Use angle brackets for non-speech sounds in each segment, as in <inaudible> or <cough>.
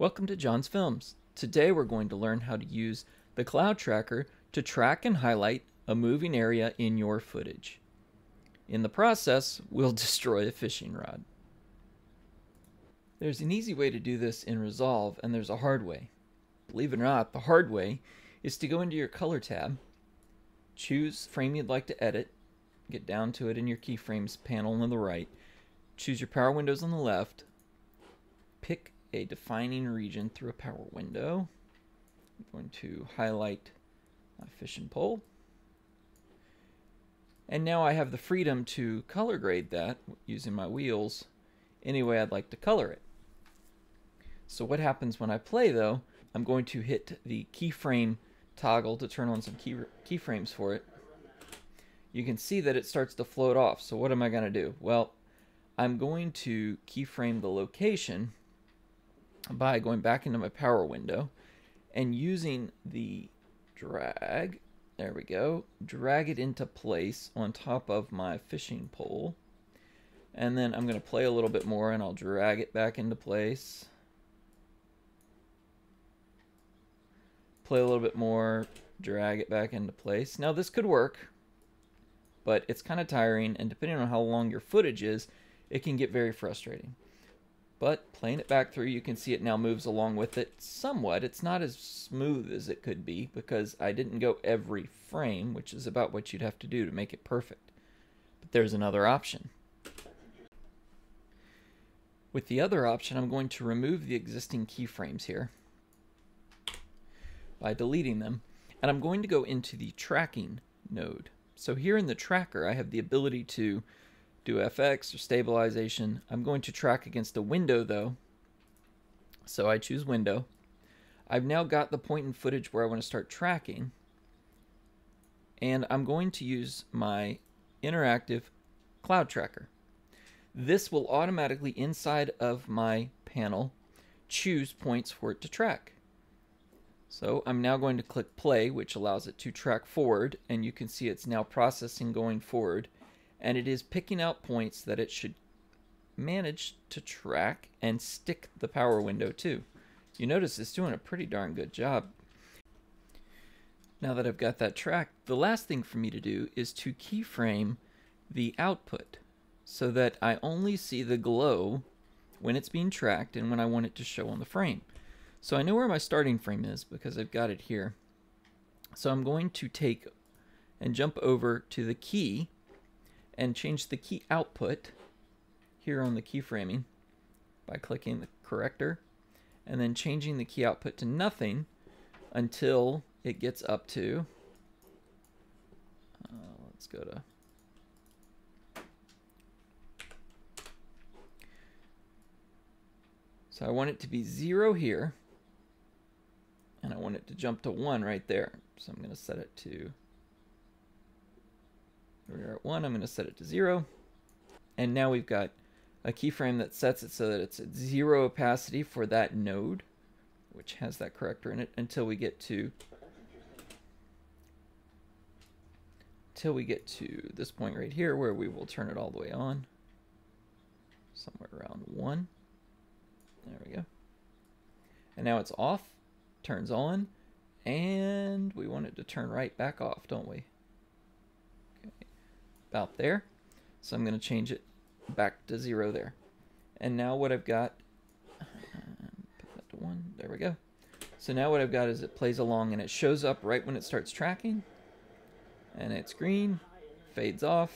Welcome to John's Films. Today we're going to learn how to use the Cloud Tracker to track and highlight a moving area in your footage. In the process, we'll <laughs> destroy a fishing rod. There's an easy way to do this in Resolve, and there's a hard way. Believe it or not, the hard way is to go into your Color tab, choose frame you'd like to edit, get down to it in your keyframes panel on the right, choose your power windows on the left, pick a defining region through a power window. I'm going to highlight my fishing pole. And now I have the freedom to color grade that using my wheels any way I'd like to color it. So what happens when I play though, I'm going to hit the keyframe toggle to turn on some key keyframes for it. You can see that it starts to float off. So what am I going to do? Well, I'm going to keyframe the location by going back into my power window and using the drag, there we go, drag it into place on top of my fishing pole. And then I'm going to play a little bit more and I'll drag it back into place. Play a little bit more, drag it back into place. Now this could work, but it's kind of tiring and depending on how long your footage is, it can get very frustrating. But playing it back through, you can see it now moves along with it somewhat. It's not as smooth as it could be because I didn't go every frame, which is about what you'd have to do to make it perfect. But there's another option. With the other option, I'm going to remove the existing keyframes here by deleting them. And I'm going to go into the tracking node. So here in the tracker, I have the ability to do FX or stabilization. I'm going to track against a window though. So I choose window. I've now got the point in footage where I want to start tracking. And I'm going to use my interactive cloud tracker. This will automatically inside of my panel choose points for it to track. So I'm now going to click play, which allows it to track forward, and you can see it's now processing going forward and it is picking out points that it should manage to track and stick the power window to. You notice it's doing a pretty darn good job. Now that I've got that tracked, the last thing for me to do is to keyframe the output so that I only see the glow when it's being tracked and when I want it to show on the frame. So I know where my starting frame is because I've got it here. So I'm going to take and jump over to the key and change the key output here on the keyframing by clicking the corrector and then changing the key output to nothing until it gets up to uh, let's go to so I want it to be zero here and I want it to jump to one right there. So I'm going to set it to we're at 1, I'm going to set it to 0. And now we've got a keyframe that sets it so that it's at 0 opacity for that node, which has that corrector in it, until we get to until we get to this point right here where we will turn it all the way on. Somewhere around 1. There we go. And now it's off, turns on, and we want it to turn right back off, don't we? About there. So I'm going to change it back to zero there. And now what I've got, um, put that to one, there we go. So now what I've got is it plays along and it shows up right when it starts tracking. And it's green, fades off.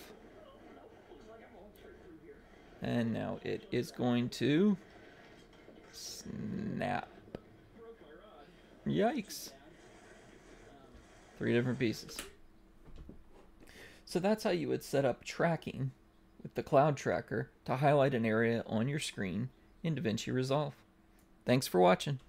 And now it is going to snap. Yikes. Three different pieces. So that's how you would set up tracking with the Cloud Tracker to highlight an area on your screen in DaVinci Resolve. Thanks for watching.